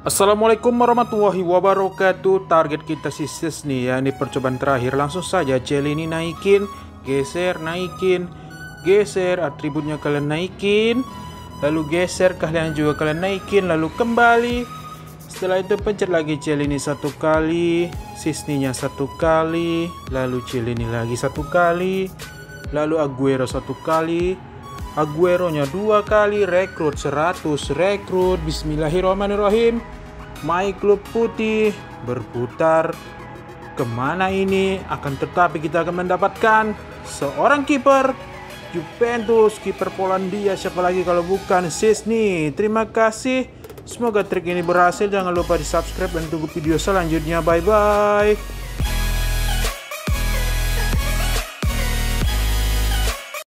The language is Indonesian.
Assalamualaikum warahmatullahi wabarakatuh. Target kita si sis nih ya. Ini percobaan terakhir. Langsung saja ini naikin Geser naikin. Geser atributnya kalian naikin. Lalu geser kalian juga kalian naikin. Lalu kembali. Setelah itu pencet lagi ini satu kali Sisninya satu kali Lalu ini lagi satu kali Lalu Aguero satu kali Aguero nya dua kali rekrut 100 rekrut. Bismillahirrahmanirrahim. My Club Putih berputar. Ke mana ini? Akan tetapi kita akan mendapatkan seorang kiper Juventus. Kiper Polandia siapa lagi kalau bukan Sisni terima kasih. Semoga trik ini berhasil. Jangan lupa di subscribe dan tunggu video selanjutnya. Bye bye